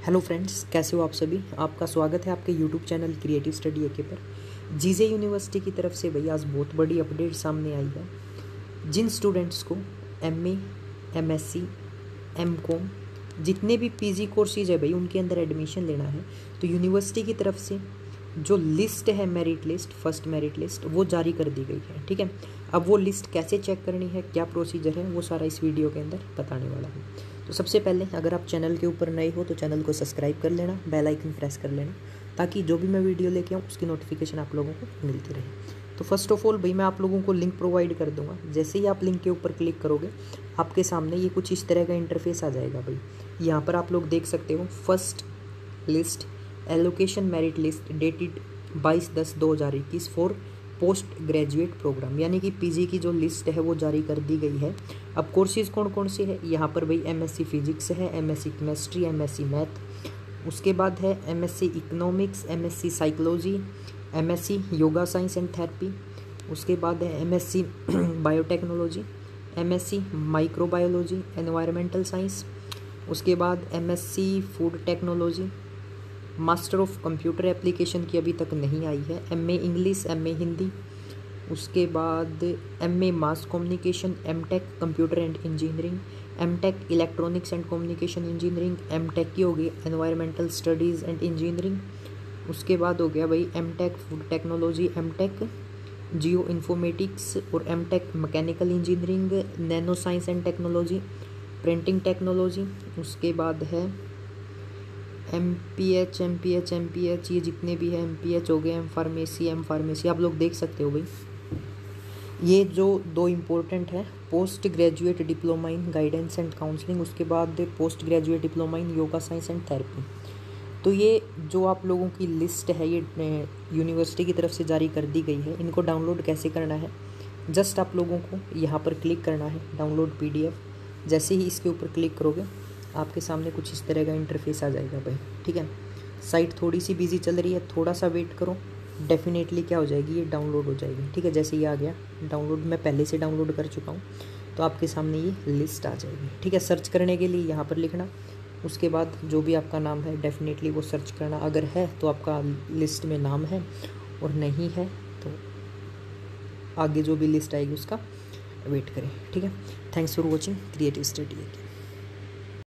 Hello friends, कैसे हो आप सभी? आपका स्वागत है आपके YouTube channel Creative Study AK पर। जीजे यूनिवर्सिटी की तरफ़ से भैया आज बहुत बड़ी अपडेट सामने आई है। जिन स्टूडेंट्स को M A M S C M com जितने भी पीजी कोर्सेज है भाई, उनके अंदर एडमिशन लेना है। तो यूनिवर्सिटी की तरफ़ से जो लिस्ट है merit list first merit list वो जारी कर दी गई है, ठीक है? अब वो लिस्ट कैसे चेक करनी है, क्या प्रोसीजर है, वो सारा इस वीडियो के अंदर बताने वाला हूँ। तो सबसे पहले अगर आप चैनल के ऊपर नए हो तो चैनल को सब्सक्राइब कर लेना, बेल आइकन प्रेस कर लेना, ताकि जो भी मैं वीडियो लेके आऊँ, उसकी नोटिफिकेशन आप लोगों को मिलती रहे। तो फ़र्स्ट ऑफ़ ऑल भाई, मैं आप लोगों को लिंक प्रोवाइड कर दूँगा। जैसे ही आप लिंक के ऊपर क्लिक करोगे, आपके सामने ये कुछ इस तरह का इंटरफेस आ जाएगा भाई। यहाँ पर आप लोग देख सकते हो first list allocation merit list dated बाईस दस दो हज़ार इक्कीस फॉर पोस्ट ग्रेजुएट प्रोग्राम, यानी कि पीजी की जो लिस्ट है वो जारी कर दी गई है। अब कोर्सेज कौन कौन से है? यहाँ पर भाई एमएससी फिजिक्स है एमएससी केमिस्ट्री एमएससी मैथ उसके बाद है MSc economics MSc psychology MSc yoga science and therapy उसके बाद है MSc biotechnology MSc microbiology environmental science उसके बाद MSc food technology master of computer application की अभी तक नहीं आई है। M A English M A Hindi उसके बाद M A mass communication M tech computer and engineering M tech electronics and communication engineering M tech की होगी एनवायरमेंटल स्टडीज़ एंड इंजीनियरिंग उसके बाद हो गया भाई M tech food technology M tech geo informatics और M tech mechanical engineering nano science and technology printing technology उसके बाद है M P H M P H M P H ये जितने भी हैं एम पी एच हो गए एम फार्मेसी एम फार्मेसी आप लोग देख सकते हो भाई। ये जो दो इम्पोर्टेंट है post graduate diploma in guidance and counselling उसके बाद post graduate diploma in yoga science and therapy तो ये जो आप लोगों की लिस्ट है, ये यूनिवर्सिटी की तरफ़ से जारी कर दी गई है। इनको डाउनलोड कैसे करना है? जस्ट आप लोगों को यहाँ पर क्लिक करना है डाउनलोड पीडीएफ जैसे ही इसके ऊपर क्लिक करोगे आपके सामने कुछ इस तरह का इंटरफेस आ जाएगा भाई, ठीक है? साइट थोड़ी सी बिज़ी चल रही है थोड़ा सा वेट करो डेफिनेटली क्या हो जाएगी, ये डाउनलोड हो जाएगी, ठीक है? जैसे ये आ गया डाउनलोड मैं पहले से डाउनलोड कर चुका हूँ तो आपके सामने ये लिस्ट आ जाएगी, ठीक है? सर्च करने के लिए यहाँ पर लिखना, उसके बाद जो भी आपका नाम है डेफिनेटली वो सर्च करना, अगर है तो आपका लिस्ट में नाम है, और नहीं है तो आगे जो भी लिस्ट आएगी उसका वेट करें, ठीक है? Thanks for watching Creative Study